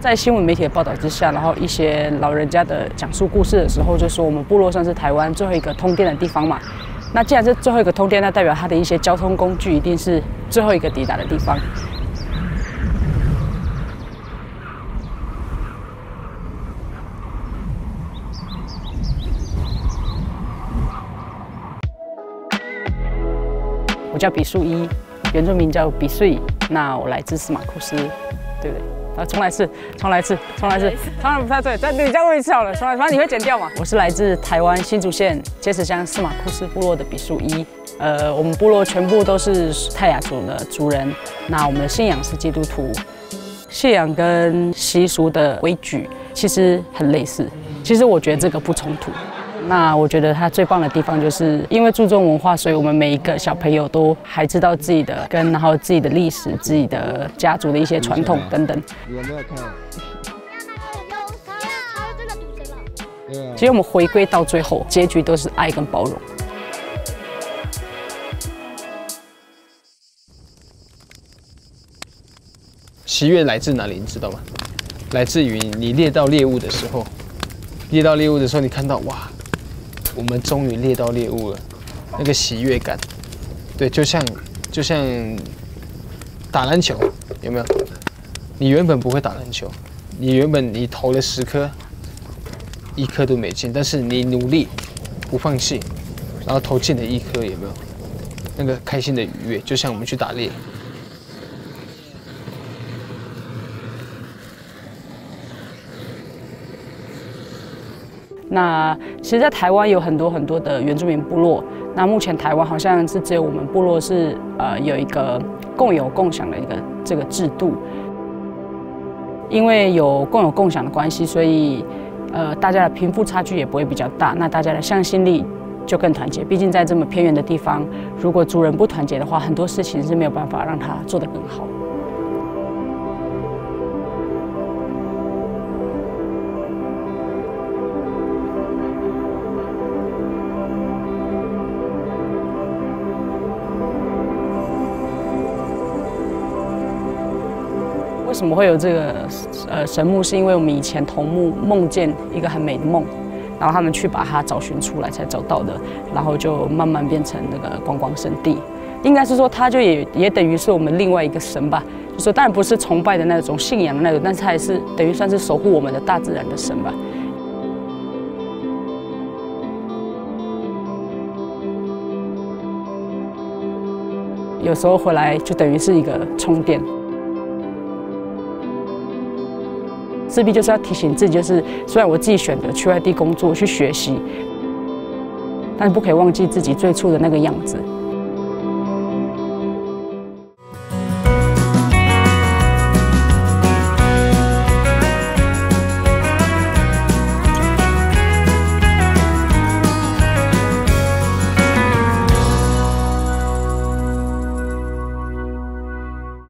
在新闻媒体的报道之下，然后一些老人家的讲述故事的时候，就说我们部落算是台湾最后一个通电的地方嘛。那既然是最后一个通电，那代表它的一些交通工具一定是最后一个抵达的地方。我叫比树一，原住民叫比穗。那我来自司马库斯，对不对？啊，重来一次，重来一次，重来一次，当然不太对，再你再问一次好了，重来，反正你会剪掉嘛。我是来自台湾新竹县碣石乡司马库斯部落的比树一。呃，我们部落全部都是泰雅族的族人。那我们的信仰是基督徒，信仰跟习俗的规矩其实很类似。其实我觉得这个不冲突。那我觉得它最棒的地方，就是因为注重文化，所以我们每一个小朋友都还知道自己的根，然后自己的历史、自己的家族的一些传统等等。有没有看？其实我们回归到最后，结局都是爱跟包容。喜悦来自哪里？你知道吗？来自于你猎到猎物的时候，猎到猎物的时候，你看到哇，我们终于猎到猎物了，那个喜悦感，对，就像就像打篮球，有没有？你原本不会打篮球，你原本你投了十颗，一颗都没进，但是你努力不放弃，然后投进了一颗，有没有？那个开心的愉悦，就像我们去打猎。那其实，在台湾有很多很多的原住民部落。那目前台湾好像是只有我们部落是呃有一个共有共享的一个这个制度。因为有共有共享的关系，所以呃大家的贫富差距也不会比较大。那大家的向心力就更团结。毕竟在这么偏远的地方，如果族人不团结的话，很多事情是没有办法让他做得更好。为什么会有这个呃神木？是因为我们以前头目梦见一个很美的梦，然后他们去把它找寻出来才找到的，然后就慢慢变成那个观光圣地。应该是说，它就也也等于是我们另外一个神吧。就说当然不是崇拜的那种信仰的那种，但是它也是等于算是守护我们的大自然的神吧。有时候回来就等于是一个充电。势必就是要提醒自己，就是虽然我自己选择去外地工作去学习，但是不可以忘记自己最初的那个样子。